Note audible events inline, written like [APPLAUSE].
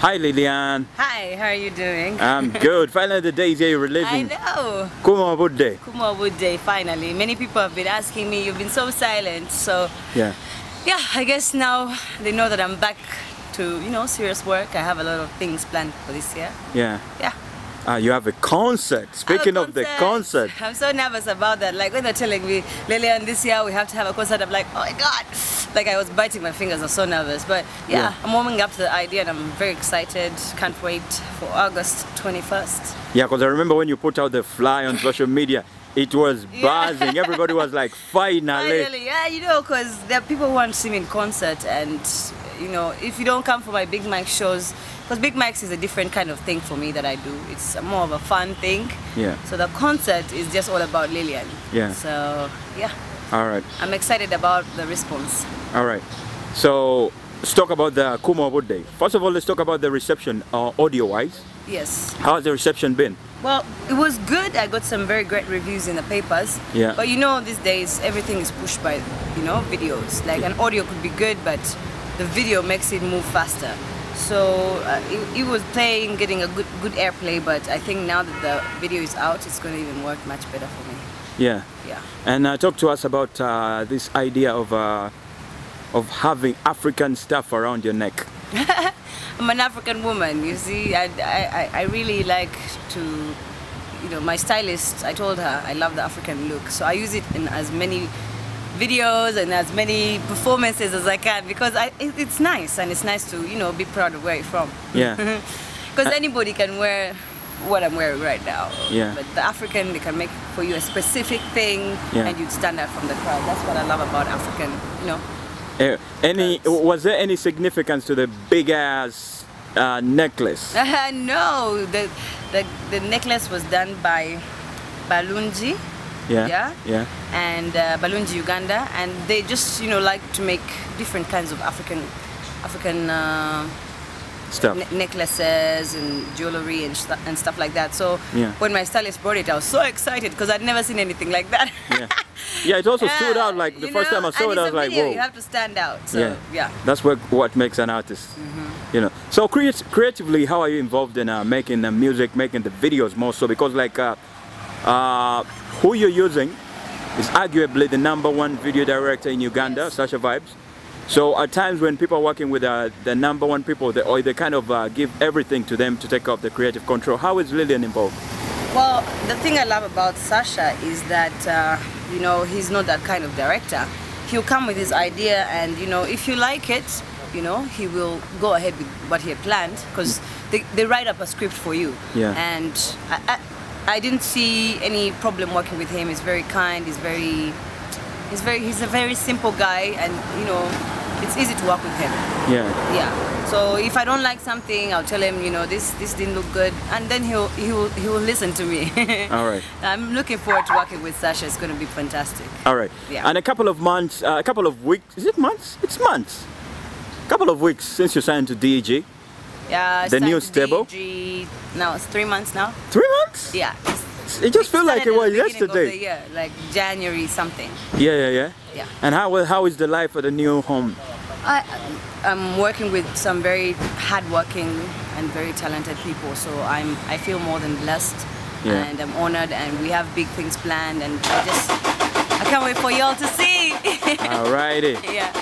Hi Lillian. Hi, how are you doing? I'm good. [LAUGHS] Finally the day is here I know. Kuma Obudde. Kuma Wood finally. Many people have been asking me, you've been so silent. So, Yeah. yeah, I guess now they know that I'm back to, you know, serious work. I have a lot of things planned for this year. Yeah. Yeah. Uh, you have a concert. Speaking a of the concert. I'm so nervous about that. Like when they're telling me, Lillian, this year we have to have a concert, I'm like, oh my God. Like I was biting my fingers, I'm so nervous. But yeah, Yeah. I'm warming up to the idea and I'm very excited. Can't wait for August 21st. Yeah, because I remember when you put out the fly on social media, it was [LAUGHS] Yeah. buzzing. Everybody was like, finally. Finally, yeah, you know, because there are people who want to see me in concert, and you know, if you don't come for my Big Mike shows, because Big Mike's is a different kind of thing for me that I do. It's more of a fun thing. Yeah. So the concert is just all about Lillian. Yeah. So yeah, All right. I'm excited about the response. All right. So let's talk about the Kuma Day. First of all, let's talk about the reception uh, audio-wise. Yes. How's the reception been? Well, it was good. I got some very great reviews in the papers. Yeah. But you know, these days everything is pushed by, you know, videos. Like an audio could be good, but the video makes it move faster. So uh, it, it was playing, getting a good good airplay. But I think now that the video is out, it's going to even work much better for me. Yeah. Yeah. And uh, talk to us about uh, this idea of uh, of having African stuff around your neck. [LAUGHS] I'm an African woman, you see. I, I, I really like to, you know, my stylist, I told her I love the African look. So I use it in as many videos and as many performances as I can because I, it, it's nice and it's nice to, you know, be proud of where you're from. Yeah. [LAUGHS] Because anybody can wear what I'm wearing right now. Yeah. But the African, they can make for you a specific thing Yeah. and you'd stand out from the crowd. That's what I love about African, you know. Uh, any That's- was there any significance to the big ass uh, necklace? Uh, [LAUGHS] no, the, the the necklace was done by Balunji. Yeah. Yeah. Yeah. And uh, Balunji Uganda, and they just you know like to make different kinds of African African uh, Stuff. ne- necklaces and jewelry and, and stuff like that. So Yeah. when my stylist brought it, I was so excited because I'd never seen anything like that. Yeah. Yeah. It also stood out like the [LAUGHS] you first know, time I saw it. I was like, video, whoa. You have to stand out. So yeah. yeah. That's what what makes an artist. You know. So create, creatively, how are you involved in uh, making the music, making the videos more so? Because like uh, uh, who you're using is arguably the number one video director in Uganda, Yes. Sasha Vybz. So at times when people are working with uh, the number one people, they, or they kind of uh, give everything to them to take off the creative control. How is Lillian involved? Well, the thing I love about Sasha is that, uh, you know, he's not that kind of director. He'll come with his idea, and, you know, if you like it, you know, he will go ahead with what he had planned because they, they write up a script for you. Yeah. And I, I, I didn't see any problem working with him. He's very kind, he's very, he's very, he's a very simple guy, and, you know, it's easy to work with him. Yeah. Yeah. So if I don't like something, I'll tell him, you know, this this didn't look good, and then he'll he'll he will listen to me. [LAUGHS] All right. I'm looking forward to working with Sasha. It's going to be fantastic. All right. Yeah. And a couple of months, uh, a couple of weeks, is it months? It's months. A couple of weeks since you signed to DEG. Yeah. The new stable? DG Now it's three months now. Three months? Yeah. It just feels like it was at the beginning of yesterday. year, like January something. Yeah, yeah, yeah. Yeah. And how how is the life at the new home? I, I'm working with some very hardworking and very talented people, so I'm I feel more than blessed, Yeah. and I'm honored, and we have big things planned, and I just I can't wait for y'all to see. [LAUGHS] Alrighty. yeah.